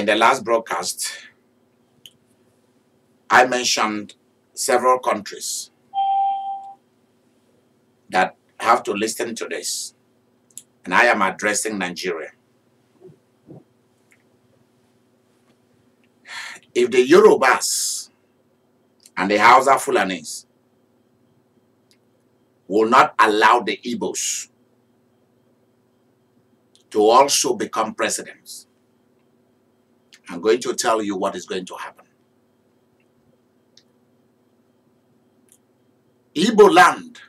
in the last broadcast, I mentioned several countries that have to listen to this. And I am addressing Nigeria. If the Yorubas and the Hausa Fulanis will not allow the Igbos to also become presidents, I'm going to tell you what is going to happen. Igbo land,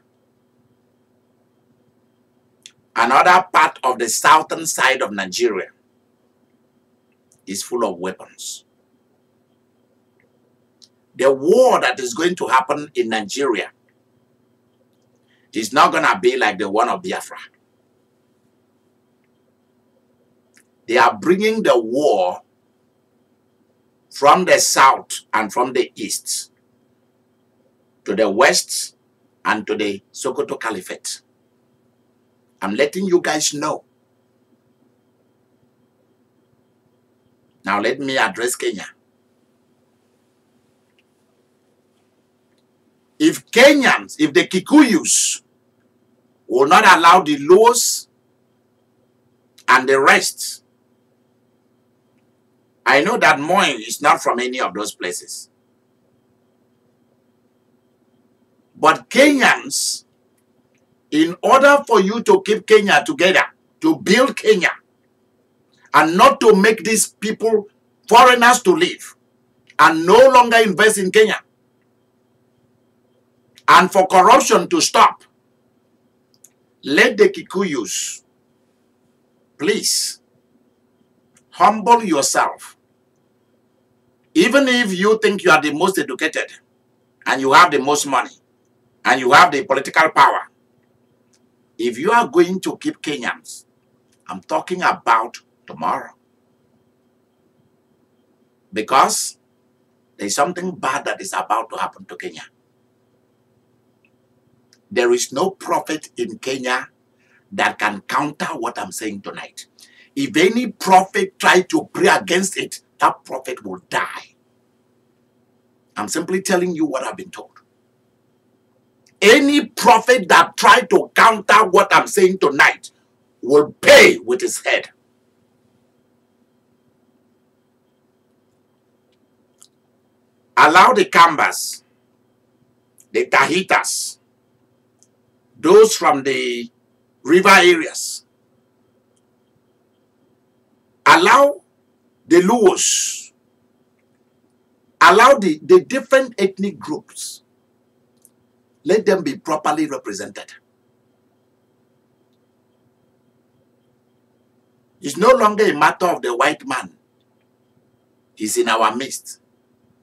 another part of the southern side of Nigeria, is full of weapons. The war that is going to happen in Nigeria is not going to be like the one of Biafra. They are bringing the war from the south and from the east to the west and to the Sokoto Caliphate. I'm letting you guys know. Now let me address Kenya. If Kenyans, if the Kikuyus will not allow the Luos and the rest I know that Moi is not from any of those places. But Kenyans, in order for you to keep Kenya together, to build Kenya, and not to make these people foreigners to live, and no longer invest in Kenya, and for corruption to stop, let the Kikuyus, please, humble yourself. Even if you think you are the most educated and you have the most money and you have the political power, if you are going to keep Kenyans, I'm talking about tomorrow. Because there's something bad that is about to happen to Kenya. There is no prophet in Kenya that can counter what I'm saying tonight. If any prophet try to pray against it, that prophet will die. I'm simply telling you what I've been told. Any prophet that try to counter what I'm saying tonight will pay with his head. Allow the Kambas, the Taitas, those from the river areas, allow the Luos, allow the, the different ethnic groups, let them be properly represented. It's no longer a matter of the white man. He's in our midst.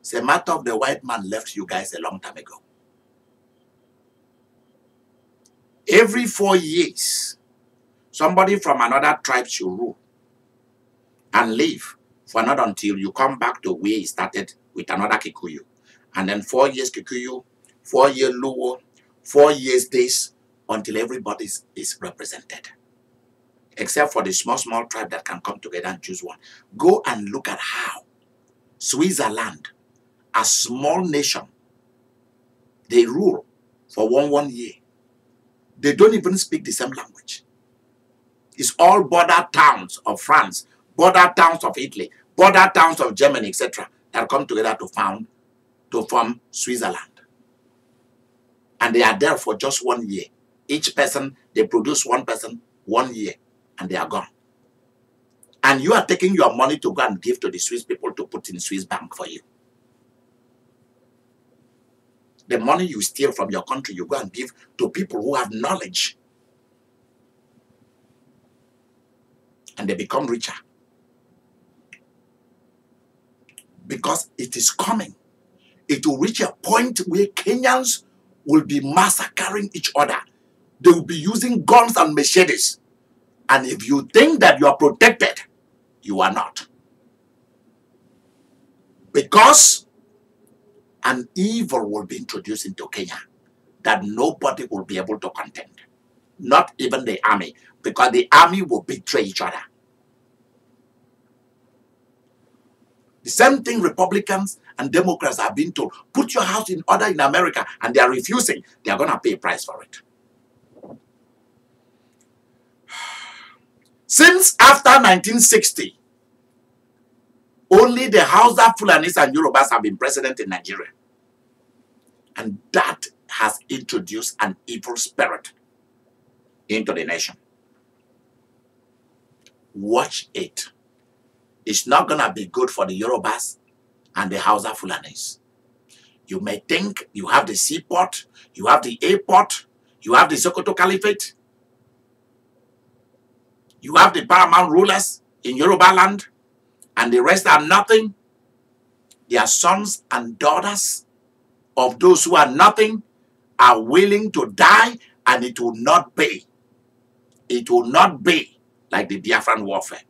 It's a matter of the white man left you guys a long time ago. Every four years, somebody from another tribe should rule and live for not until you come back to where you started with another Kikuyu. And then four years Kikuyu, four years Luo, four years this, until everybody is, represented. Except for the small, small tribe that can come together and choose one. Go and look at how Switzerland, a small nation, they rule for one, one year. They don't even speak the same language. It's all border towns of France border towns of Italy, border towns of Germany, etc., that come together to found, to form Switzerland. And they are there for just one year. Each person, they produce one person one year, and they are gone. And you are taking your money to go and give to the Swiss people to put in Swiss bank for you. The money you steal from your country, you go and give to people who have knowledge. And they become richer. Because it is coming. It will reach a point where Kenyans will be massacring each other. They will be using guns and machetes. And if you think that you are protected, you are not. Because an evil will be introduced into Kenya that nobody will be able to contend. Not even the army, because the army will betray each other. The same thing Republicans and Democrats are being told. Put your house in order in America, and they are refusing. They are going to pay a price for it. Since after 1960, only the Hausa, Fulanis, and Yorubas have been president in Nigeria. And that has introduced an evil spirit into the nation. Watch it. It's not going to be good for the Yorubas and the Hausa Fulanis. You may think you have the seaport, you have the airport, you have the Sokoto Caliphate, you have the paramount rulers in Yoruba land, and the rest are nothing. They are sons and daughters of those who are nothing are willing to die, and it will not be. It will not be like the Biafran warfare.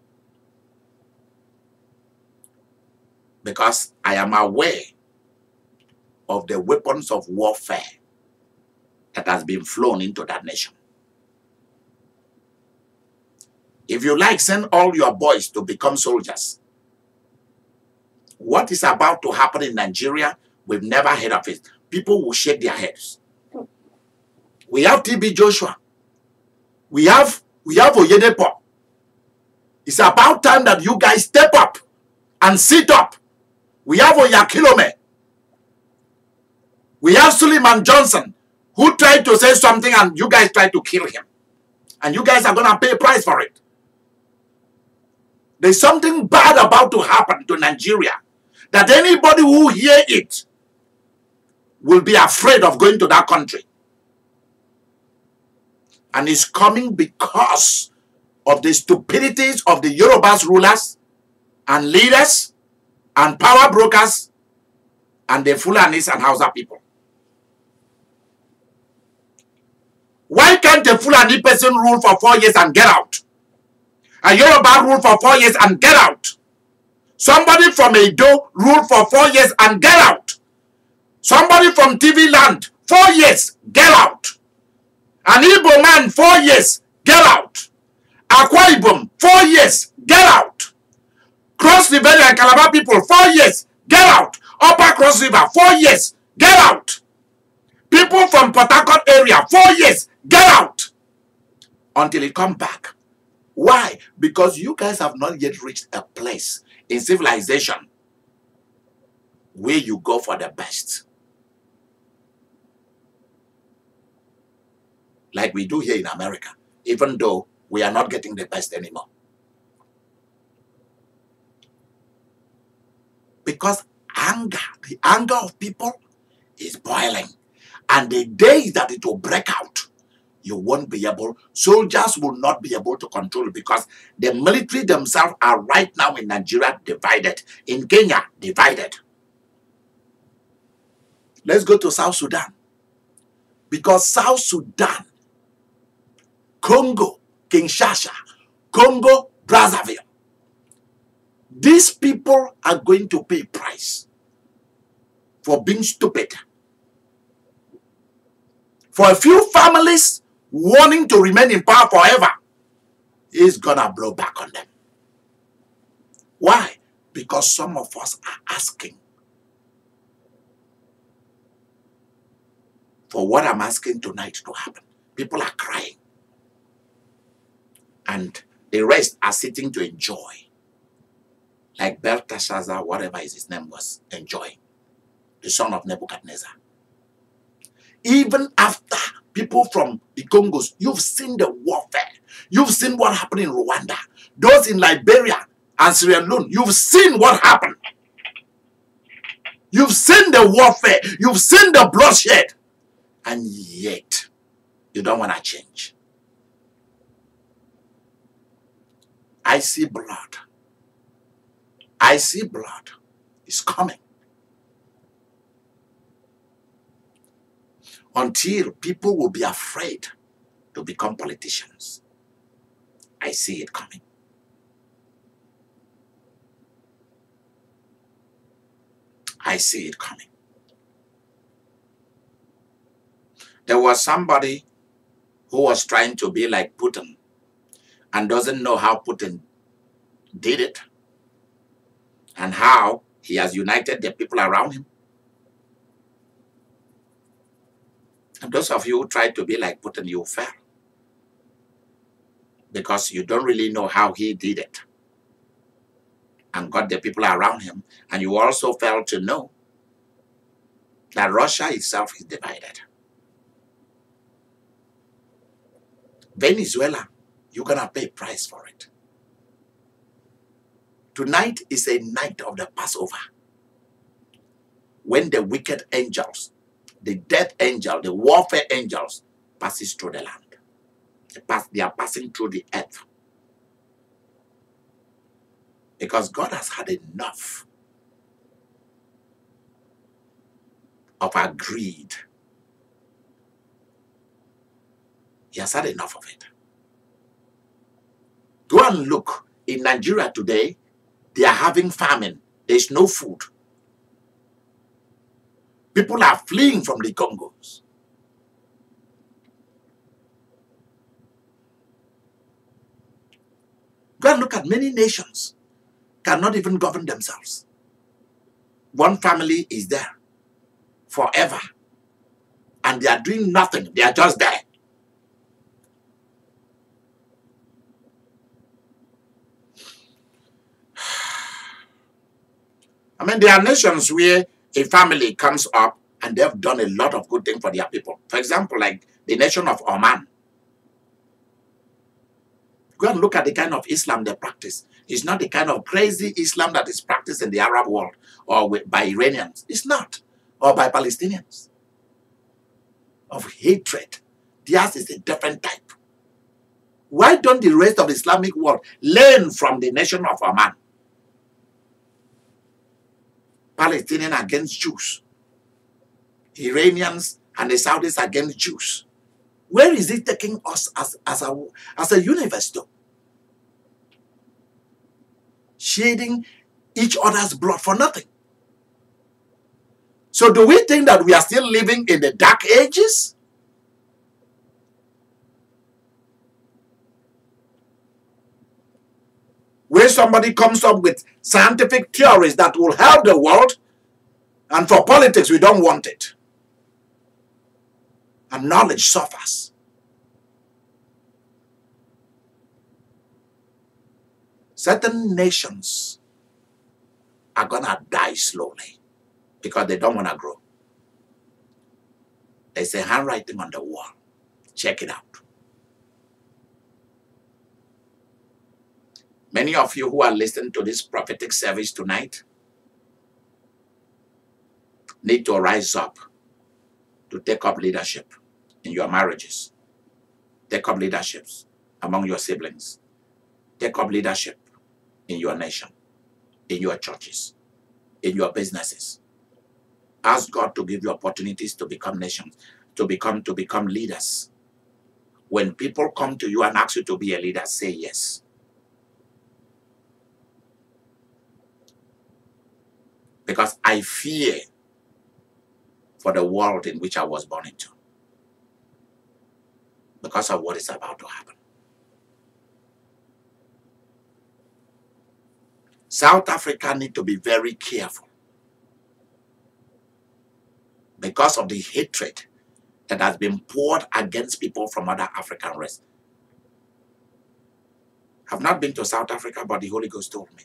Because I am aware of the weapons of warfare that has been flown into that nation. If you like, send all your boys to become soldiers. What is about to happen in Nigeria, we've never heard of it. People will shake their heads. We have TB Joshua. We have we have Oyedepo. It's about time that you guys step up and sit up. We have Oyakhilome. We have Suleman Johnson, who tried to say something and you guys tried to kill him. And you guys are going to pay a price for it. There's something bad about to happen to Nigeria that anybody who hear it will be afraid of going to that country. And it's coming because of the stupidities of the Yorubas rulers and leaders and power brokers and the Fulanis and Hausa people. Why can't a Fulani person rule for four years and get out? A Yoruba rule for four years and get out. Somebody from Edo rule for four years and get out. Somebody from Tiv land, four years, get out. An Igbo man, four years, get out. Akwa Ibom, four years, get out. Cross River and Calabar people, four years, get out. Upper Cross River, four years, get out. People from Port Harcourt area, four years, get out. Until it come back. Why? Because you guys have not yet reached a place in civilization where you go for the best. like we do here in America, even though we are not getting the best anymore. Because anger, the anger of people is boiling. And the day that it will break out, you won't be able, soldiers will not be able to control because the military themselves are right now in Nigeria divided, in Kenya divided. Let's go to South Sudan. Because South Sudan Congo, Kinshasa, Congo, Brazzaville. These people are going to pay price for being stupid. For a few families wanting to remain in power forever, is gonna blow back on them. Why? Because some of us are asking for what I'm asking tonight to happen. People are crying and the rest are sitting to enjoy. Like Belteshazzar, whatever his name was, enjoying. The son of Nebuchadnezzar. Even after people from the Congos, you've seen the warfare. You've seen what happened in Rwanda. Those in Liberia and Sierra Leone, you've seen what happened. You've seen the warfare. You've seen the bloodshed. And yet, you don't want to change. I see blood. I see blood. It's coming. Until people will be afraid to become politicians. I see it coming. I see it coming. There was somebody who was trying to be like Putin and doesn't know how Putin did it and how He has united the people around him. And those of you who try to be like Putin, you fail. Because you don't really know how he did it. And got the people around him. And you also fail to know that Russia itself is divided. Venezuela, you're going to pay price for it. Tonight is a night of the Passover. When the wicked angels, the death angel, the warfare angels passes through the land. They, pass, they are passing through the earth. Because God has had enough of our greed. He has had enough of it. Go and look in Nigeria today, they are having famine. There's no food. People are fleeing from the Congos. Go and look at many nations cannot even govern themselves. One family is there forever. And they are doing nothing. They are just there. I mean, there are nations where a family comes up and they've done a lot of good things for their people. For example, like the nation of Oman. Go and look at the kind of Islam they practice. It's not the kind of crazy Islam that is practiced in the Arab world or by Iranians. It's not or by Palestinians of hatred. Theirs is a different type. Why don't the rest of the Islamic world learn from the nation of Oman? Palestinians against Jews, Iranians and the Saudis against Jews. Where is it taking us as, as, a, as a universe, though? Shading each other's blood for nothing. So do we think that we are still living in the dark ages? Somebody comes up with scientific theories that will help the world, and for politics, we don't want it. And knowledge suffers. Certain nations are going to die slowly because they don't want to grow. There's a handwriting on the wall. Check it out. Many of you who are listening to this prophetic service tonight need to rise up to take up leadership in your marriages. Take up leaderships among your siblings. Take up leadership in your nation, in your churches, in your businesses, Ask God to give you opportunities to become nations, to become to become leaders. When people come to you and ask you to be a leader, say yes. Because I fear for the world in which I was born into. Because of what is about to happen. South Africa need to be very careful because of the hatred that has been poured against people from other African races. I've not been to South Africa, but the Holy Ghost told me.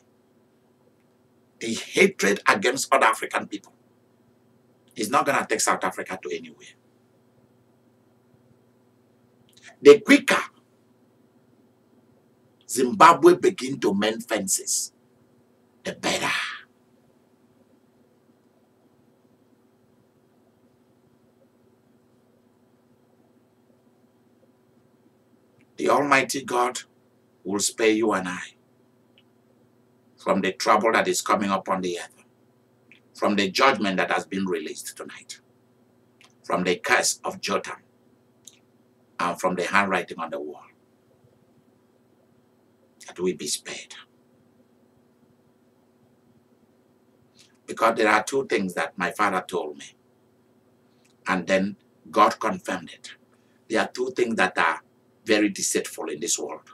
The hatred against other African people is not going to take South Africa to anywhere. The quicker Zimbabwe begin to mend fences, the better. the Almighty God will spare you and I from the trouble that is coming upon the earth, from the judgment that has been released tonight, from the curse of Jotham, and from the handwriting on the wall. That we be spared. Because there are two things that my father told me, and then God confirmed it. There are two things that are very deceitful in this world.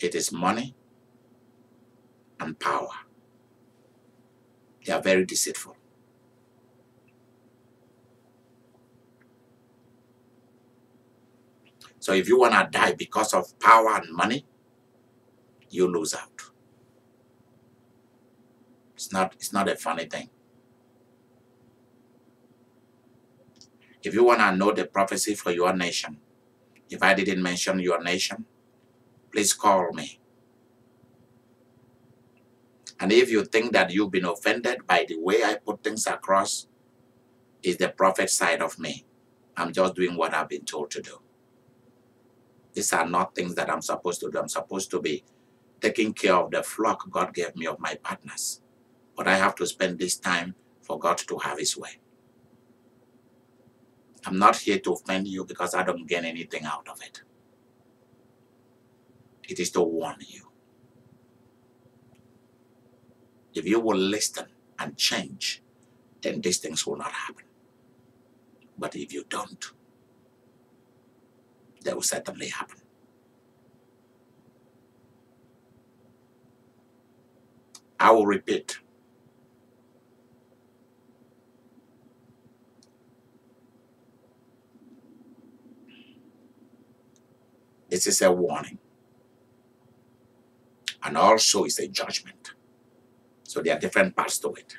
It is money and power. They are very deceitful. So if you want to die because of power and money, you lose out. It's not, it's not a funny thing. If you want to know the prophecy for your nation, if I didn't mention your nation, please call me. And if you think that you've been offended by the way I put things across, is the prophet side of me. I'm just doing what I've been told to do. These are not things that I'm supposed to do. I'm supposed to be taking care of the flock God gave me of my partners. But I have to spend this time for God to have his way. I'm not here to offend you because I don't gain anything out of it. It is to warn you. If you will listen and change, then these things will not happen. But if you don't, they will certainly happen. I will repeat. This is a warning. And also it's a judgment. So there are different parts to it.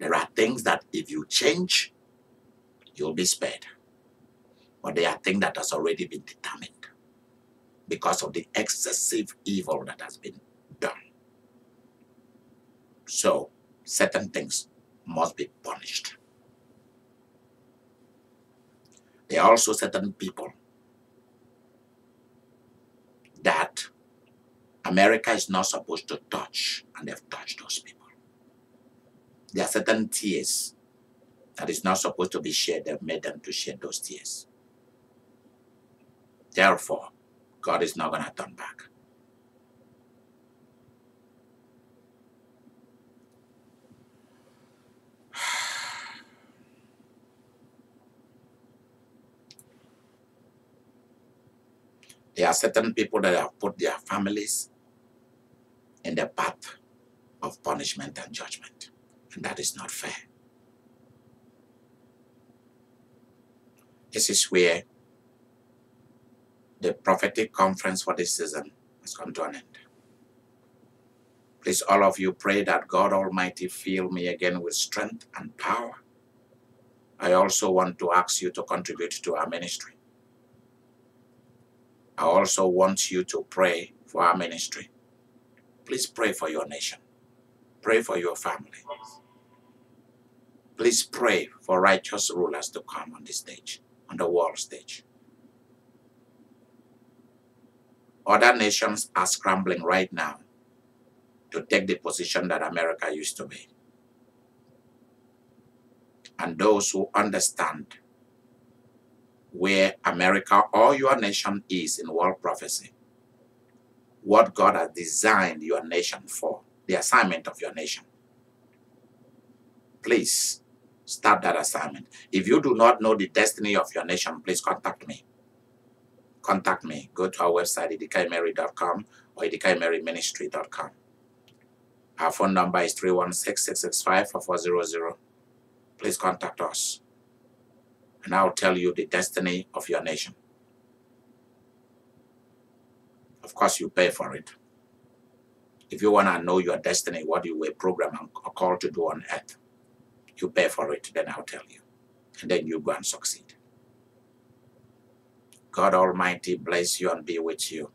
There are things that if you change, you'll be spared. But there are things that has already been determined because of the excessive evil that has been done. So certain things must be punished. There are also certain people that America is not supposed to touch, and they've touched those people. There are certain tears that is not supposed to be shed, they've made them to shed those tears. Therefore, God is not going to turn back. There are certain people that have put their families in the path of punishment and judgment. And that is not fair. This is where the prophetic conference for this season has come to an end. Please, all of you, pray that God Almighty fill me again with strength and power. I also want to ask you to contribute to our ministry. I also want you to pray for our ministry. Please pray for your nation. Pray for your family. Please pray for righteous rulers to come on the stage, on the world stage. Other nations are scrambling right now to take the position that America used to be. And those who understand where America or your nation is in world prophecy what God has designed your nation for, the assignment of your nation. Please start that assignment. If you do not know the destiny of your nation, please contact me. Contact me. Go to our website, idikaimeri.com or idikaimeriministry.com. Our phone number is 316-665-4400. Please contact us. And I'll tell you the destiny of your nation. Of course, you pay for it. If you want to know your destiny, what you were programmed and called to do on earth, you pay for it, then I'll tell you. And then you go and succeed. God Almighty bless you and be with you.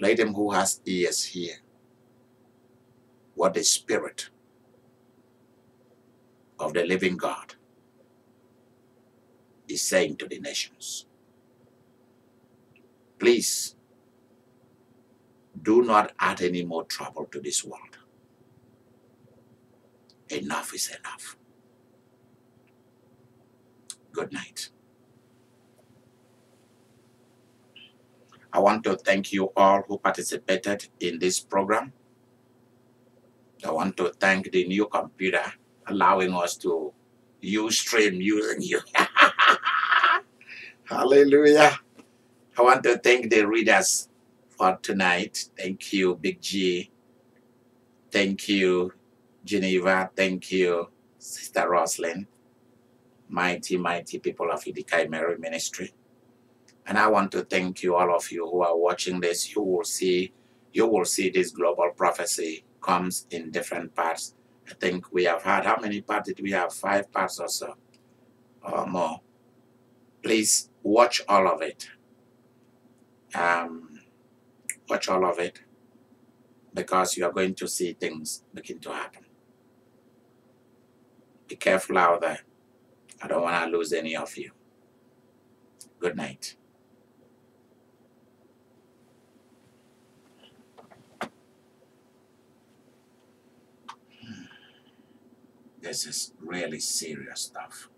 Let him who has ears hear what the Spirit of the living God is saying to the nations. Please do not add any more trouble to this world. Enough is enough. Good night. I want to thank you all who participated in this program. I want to thank the new computer allowing us to use stream using you. Hallelujah. I want to thank the readers for tonight. Thank you, Big G. Thank you, Geneva. Thank you, Sister Roslyn. Mighty, mighty people of Idika Imeri Ministry. And I want to thank you, all of you who are watching this. You will see, you will see this global prophecy comes in different parts. I think we have had, how many parts did we have? Five parts or so, or more. Please watch all of it. Um, watch all of it because you are going to see things begin to happen. Be careful out there. I don't want to lose any of you. Good night. Hmm. This is really serious stuff.